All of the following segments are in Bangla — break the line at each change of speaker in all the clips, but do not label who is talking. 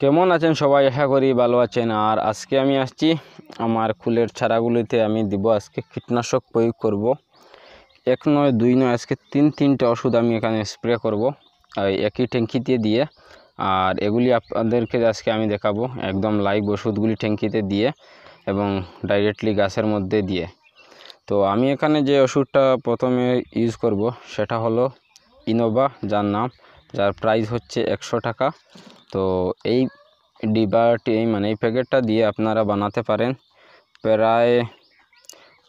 কেমন আছেন সবাই? আশা করি ভালো আছেন। আর আজকে আমি আসছি আমার ফুলের চারাগুলিতে। আমি দিব আজকে কীটনাশক প্রয়োগ করব। এক নয়, দুই নয়, আজকে তিন, তিনটে ওষুধ আমি এখানে স্প্রে করব। একই ট্যাঙ্কিতে দিয়ে। আর এগুলি আপনাদেরকে আজকে আমি দেখাবো। একদম লাইভ ওষুধগুলি ট্যাঙ্কিতে দিয়ে এবং ডাইরেক্টলি গাছের মধ্যে দিয়ে। তো আমি এখানে যে ওষুধটা প্রথমে ইউজ করব, সেটা হলো ইনোভা যার নাম, যার প্রাইস হচ্ছে একশো টাকা। তো এই ডিবাটি এই মানে এই প্যাকেটটা দিয়ে আপনারা বানাতে পারেন। প্রায়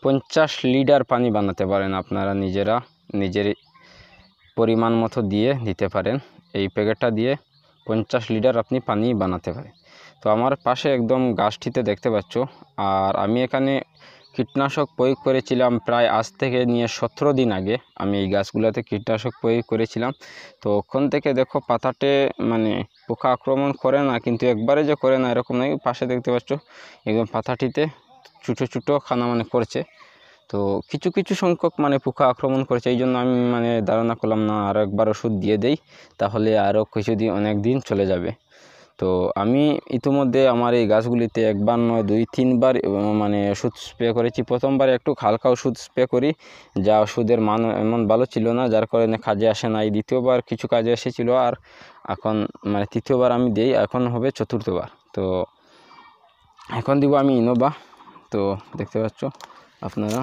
পঞ্চাশ লিটার পানি বানাতে পারেন আপনারা নিজেরা, নিজের পরিমাণ মতো দিয়ে দিতে পারেন। এই প্যাকেটটা দিয়ে পঞ্চাশ লিটার আপনি পানি বানাতে পারেন। তো আমার পাশে একদম গাছটিতে দেখতে পাচ্ছ, আর আমি এখানে কীটনাশক প্রয়োগ করেছিলাম প্রায় আজ থেকে নিয়ে সতেরো দিন আগে। আমি এই গাছগুলোতে কীটনাশক প্রয়োগ করেছিলাম। তো ওখান থেকে দেখো পাতাতে মানে পোকা আক্রমণ করে না, কিন্তু একবারে যে করে না, এরকম নয়। পাশে দেখতে পাচ্ছ একদম পাতাটিতে ছোটো ছোটো খানা মানে করছে। তো কিছু কিছু সংখ্যক মানে পোকা আক্রমণ করেছে। এই জন্য আমি মানে ধারণা করলাম, না, আর একবার ওষুধ দিয়ে দেই, তাহলে আরও কিছুদিন, অনেক দিন চলে যাবে। তো আমি ইতিমধ্যে আমার এই গাছগুলিতে একবার নয়, দুই, তিনবার মানে ওষুধ স্প্রে করেছি। প্রথমবার একটু হালকা ওষুধ স্প্রে করি, যা ওষুধের মান এমন ভালো ছিল না, যার কারণে কাজে আসে না এই দ্বিতীয়বার কিছু কাজে এসেছিল আর এখন মানে তৃতীয়বার আমি দিই, এখন হবে চতুর্থবার। তো এখন দিব আমি ইনোভা। তো দেখতে পাচ্ছ আপনারা।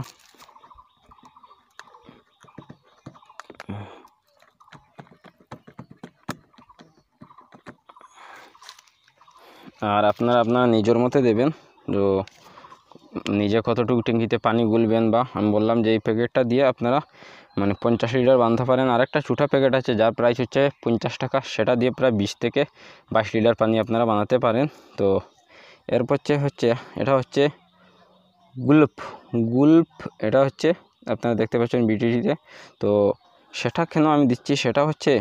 আর আপনারা আপনারা নিজের মতো দেবেন। তো নিজে কতটুকু ট্যাঙ্কিতে পানি গুলবেন বা আমি বললাম যে এই প্যাকেটটা দিয়ে আপনারা মানে পঞ্চাশ লিটার বাঁধতে পারেন। আর একটা ছোটো প্যাকেট আছে যার প্রাইস হচ্ছে পঞ্চাশ টাকা। সেটা দিয়ে প্রায় বিশ থেকে বাইশ লিটার পানি আপনারা বানাতে পারেন। তো এরপর হচ্ছে এটা হচ্ছে গুলফ। গুলফ, এটা হচ্ছে আপনারা দেখতে পাচ্ছেন বিটিটিতে তো সেটা কেন আমি দিচ্ছি? সেটা হচ্ছে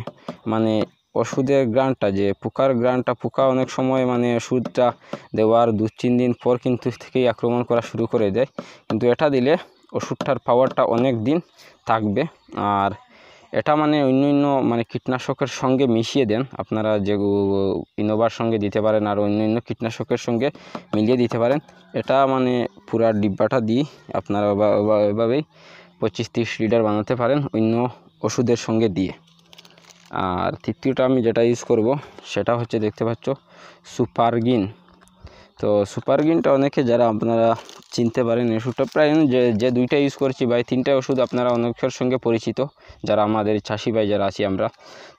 মানে ওষুধের গ্রানটা যে পোকার গ্রানটা পোকা অনেক সময় মানে ওষুধটা দেওয়ার দু তিন দিন পর কিন্তু থেকেই আক্রমণ করা শুরু করে দেয়। কিন্তু এটা দিলে ওষুধটার পাওয়ারটা অনেক দিন থাকবে। আর এটা মানে অন্য অন্য মানে কীটনাশকের সঙ্গে মিশিয়ে দেন। আপনারা যে ইনোভার সঙ্গে দিতে পারেন আর অন্য অন্য কীটনাশকের সঙ্গে মিলিয়ে দিতে পারেন। এটা মানে পুরা ডিব্বাটা দিই আপনারা এভাবেই পঁচিশ তিরিশ লিটার বানাতে পারেন অন্য ওষুধের সঙ্গে দিয়ে। আর তৃতীয়টা আমি যেটা ইউজ করব, সেটা হচ্ছে দেখতে পাচ্ছ সুপারগিন তো সুপারগিনটা অনেকে যারা আপনারা চিনতে পারেন ওষুধটা প্রায় যে যে দুইটা ইউজ করছি বা তিনটা ওষুধ আপনারা অনেকের সঙ্গে পরিচিত, যারা আমাদের চাষি ভাই যারা আছি আমরা।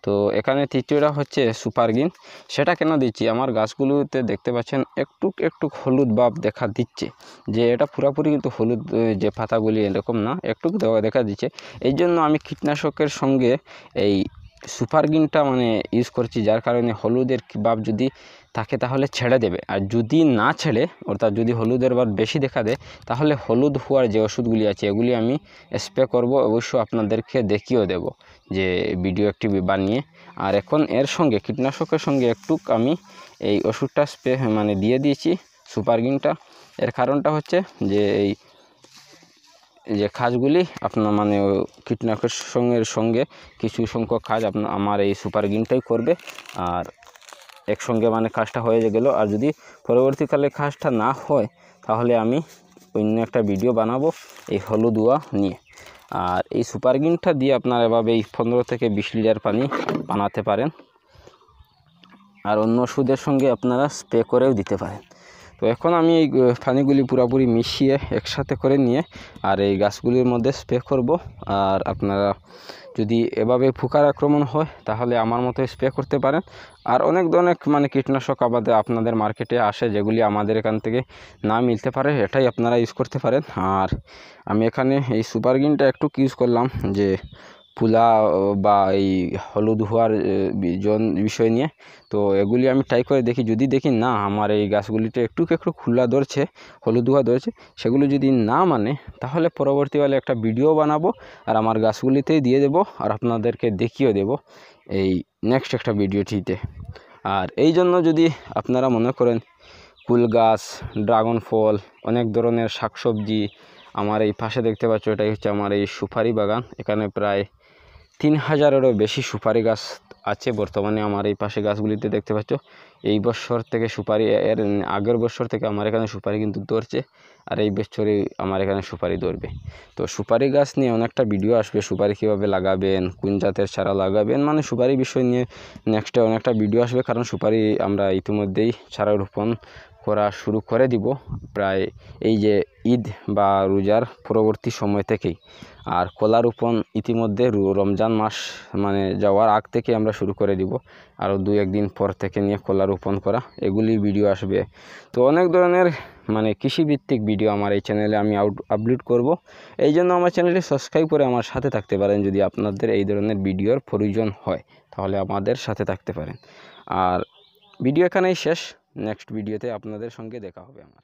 তো এখানে তৃতীয়টা হচ্ছে সুপারগিন সেটা কেন দিচ্ছি? আমার গাছগুলোতে দেখতে পাচ্ছেন একটু একটু হলুদ ভাব দেখা দিচ্ছে। যে এটা পুরোপুরি কিন্তু হলুদ যে পাতাগুলি এরকম না, একটু দেখা দিচ্ছে। এই জন্য আমি কীটনাশকের সঙ্গে এই সুপারগিনটা মানে ইউজ করছি, যার কারণে হলুদের ভাব যদি থাকে তাহলে ছেড়ে দেবে। আর যদি না ছেড়ে, অর্থাৎ যদি হলুদের ভাব বেশি দেখা দেয়, তাহলে হলুদ হওয়ার যে ওষুধগুলি আছে, এগুলি আমি স্প্রে করব, অবশ্য আপনাদেরকে দেখিয়েও দেব যে ভিডিও একটি বানিয়ে। আর এখন এর সঙ্গে, কীটনাশকের সঙ্গে একটু আমি এই ওষুধটা স্প্রে মানে দিয়ে দিয়েছি সুপারগিনটা এর কারণটা হচ্ছে যে এই যে কাজগুলি আপনার মানে কীটনাশকের সঙ্গে সঙ্গে কিছু সংখ্যক কাজ আপনার আমার এই সুপার গিনটাই করবে। আর একসঙ্গে মানে কাজটা হয়ে গেল। আর যদি পরবর্তীকালে কাজটা না হয়, তাহলে আমি অন্য একটা ভিডিও বানাবো এই হলুদুয়া নিয়ে। আর এই সুপার গিনটা দিয়ে আপনারা এভাবে এই পনেরো থেকে বিশ লিটার পানি বানাতে পারেন। আর অন্য ওষুধের সঙ্গে আপনারা স্প্রে করেও দিতে পারেন। তো এখন আমি এই পানিগুলি পুরোপুরি মিশিয়ে একসাথে করে নিয়ে আর এই গাছগুলির মধ্যে স্প্রে করব। আর আপনারা যদি এভাবে ফুকার আক্রমণ হয়, তাহলে আমার মতো স্প্রে করতে পারেন। আর অনেক ধরনের মানে কীটনাশক আবাদে আপনাদের মার্কেটে আসে, যেগুলি আমাদের এখান থেকে না মিলতে পারে, এটাই আপনারা ইউজ করতে পারেন। আর আমি এখানে এই সুপারগিনটা একটু ইউজ করলাম যে ফুলা বা এই হলুদ হওয়ার বিষয় নিয়ে। তো এগুলি আমি ট্রাই করে দেখি। যদি দেখি, না, আমার এই গাছগুলিতে একটু একটু খোলা ধরছে, হলুদ হওয়া ধরছে, সেগুলো যদি না মানে তাহলে পরবর্তীকালে একটা ভিডিও বানাবো আর আমার গাছগুলিতেই দিয়ে দেব আর আপনাদেরকে দেখিয়েও দেব এই নেক্সট একটা ভিডিওটিতে আর এই জন্য যদি আপনারা মনে করেন কুল গাছ ড্রাগন ফল অনেক ধরনের শাকসবজি, আমার এই পাশে দেখতে পাচ্ছ, এটাই হচ্ছে আমার এই সুপারি বাগান। এখানে প্রায় তিন হাজারেরও বেশি সুপারি গাছ আছে বর্তমানে আমার এই পাশে গাছগুলিতে দেখতে পাচ্ছ। এই বছর থেকে সুপারি, এর আগের বছর থেকে আমার এখানে সুপারি কিন্তু ধরছে আর এই বছরে আমার এখানে সুপারি ধরবে। তো সুপারি গাছ নিয়ে অনেকটা ভিডিও আসবে, সুপারি কীভাবে লাগাবেন, কোন জাতের চারা লাগাবেন মানে সুপারি বিষয় নিয়ে নেক্সটে অনেকটা ভিডিও আসবে, কারণ সুপারি আমরা ইতিমধ্যেই চারা রোপণ করা শুরু করে দিব প্রায় এই যে ঈদ বা রোজার পরবর্তী সময় থেকেই। আর কলা রোপণ ইতিমধ্যে রমজান মাস মানে যাওয়ার আগ থেকে আমরা শুরু করে দিব। আরও দু একদিন পর থেকে নিয়ে কলা রোপণ করা, এগুলি ভিডিও আসবে। তো অনেক ধরনের মানে কৃষিভিত্তিক ভিডিও আমার এই চ্যানেলে আমি আউট, আপলোড করব। এই জন্য আমার চ্যানেলটি সাবস্ক্রাইব করে আমার সাথে থাকতে পারেন যদি আপনাদের এই ধরনের ভিডিওর প্রয়োজন হয়, তাহলে আমাদের সাথে থাকতে পারেন। আর ভিডিও এখানেই শেষ। নেক্সট ভিডিওতে আপনাদের সঙ্গে দেখা হবে আমার।